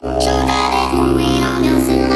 주말에 공이 오면 슬